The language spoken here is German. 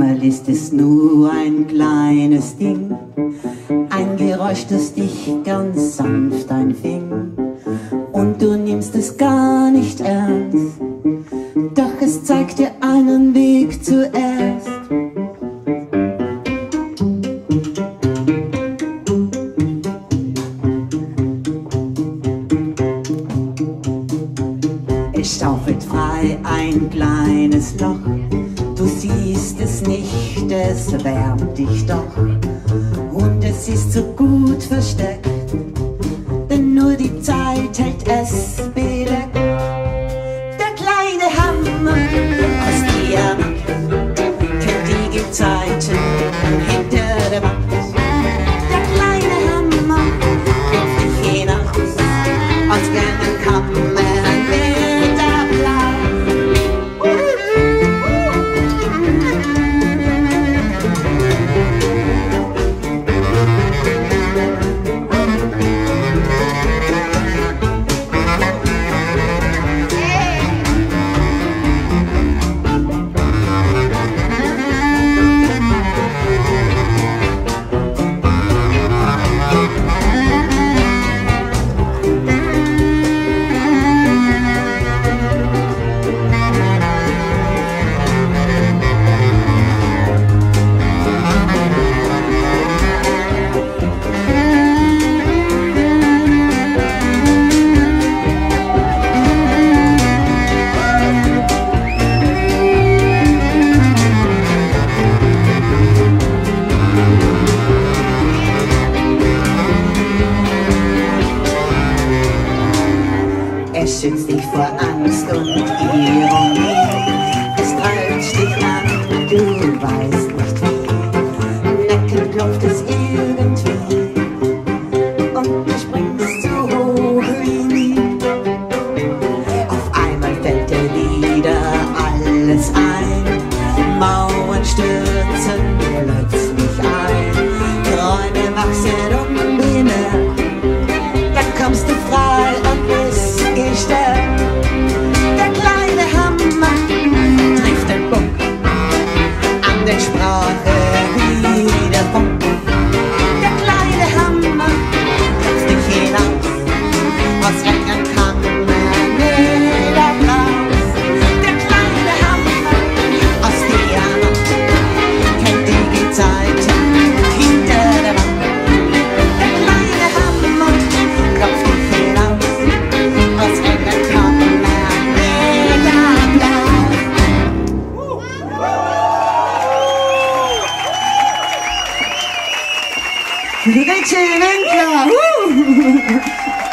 Manchmal ist es nur ein kleines Ding, ein Geräusch, das dich ganz sanft einfing. Und du nimmst es gar nicht ernst, doch es zeigt dir einen Weg zuerst. Es schaufelt frei ein kleines Loch. Du siehst es nicht, es wärmt dich doch. Und es ist so gut versteckt, denn nur die Zeit hält es schützt dich vor Angst und Ironie. Es treibt dich an, du weißt nicht wie. Neckend klopft es irgendwie. Und du springst so hoch wie nie. Auf einmal fällt dir wieder alles ein. Mauern stürzen Dikaj Čevenka! Uh!